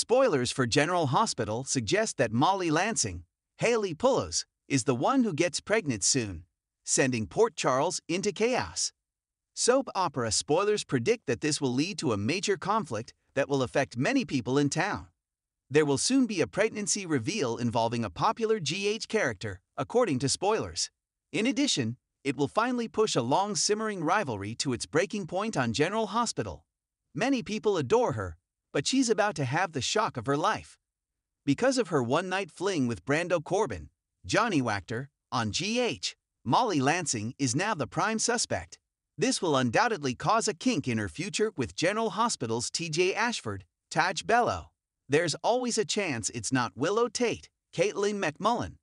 Spoilers for General Hospital suggest that Molly Lansing, Haley Pullos, is the one who gets pregnant soon, sending Port Charles into chaos. Soap opera spoilers predict that this will lead to a major conflict that will affect many people in town. There will soon be a pregnancy reveal involving a popular GH character, according to spoilers. In addition, it will finally push a long simmering rivalry to its breaking point on General Hospital. Many people adore her, but she's about to have the shock of her life. Because of her one night fling with Brando Corbin, Johnny Wactor, on GH, Molly Lansing is now the prime suspect. This will undoubtedly cause a kink in her future with General Hospital's TJ Ashford, Tajh Bellow. There's always a chance it's not Willow Tate, Katelyn MacMullen,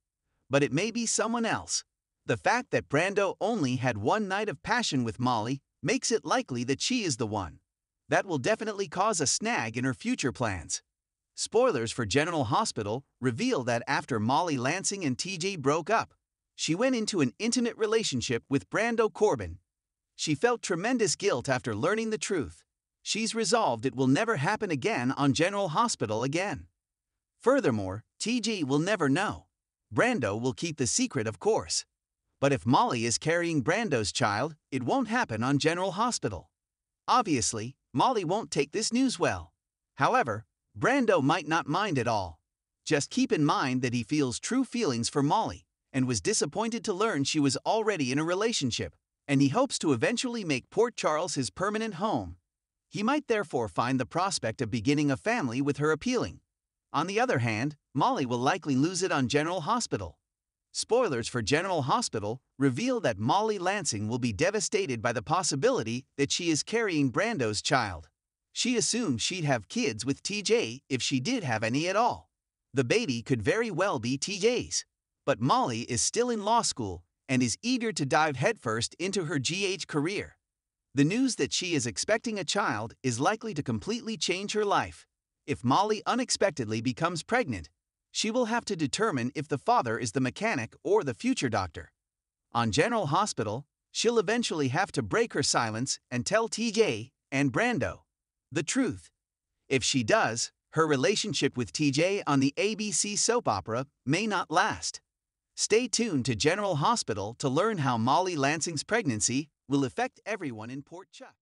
but it may be someone else. The fact that Brando only had one night of passion with Molly makes it likely that she is the one. That will definitely cause a snag in her future plans. Spoilers for General Hospital reveal that after Molly Lansing and TJ broke up, she went into an intimate relationship with Brando Corbin she felt tremendous guilt after learning the truth. She's resolved it will never happen again on General Hospital again. Furthermore, TJ will never know. Brando will keep the secret, of course. But if Molly is carrying Brando's child, it won't happen on General Hospital. Obviously, Molly won't take this news well. However, Brando might not mind at all. Just keep in mind that he feels true feelings for Molly and was disappointed to learn she was already in a relationship and he hopes to eventually make Port Charles his permanent home. He might therefore find the prospect of beginning a family with her appealing. On the other hand, Molly will likely lose it on General Hospital. Spoilers for General Hospital reveal that Molly Lansing will be devastated by the possibility that she is carrying Brando's child. She assumed she'd have kids with TJ if she did have any at all. The baby could very well be TJ's. But Molly is still in law school and is eager to dive headfirst into her GH career. The news that she is expecting a child is likely to completely change her life. If Molly unexpectedly becomes pregnant, she will have to determine if the father is the mechanic or the future doctor. On General Hospital, she'll eventually have to break her silence and tell TJ and Brando the truth. If she does, her relationship with TJ on the ABC soap opera may not last. Stay tuned to General Hospital to learn how Molly Lansing's pregnancy will affect everyone in Port Chuck.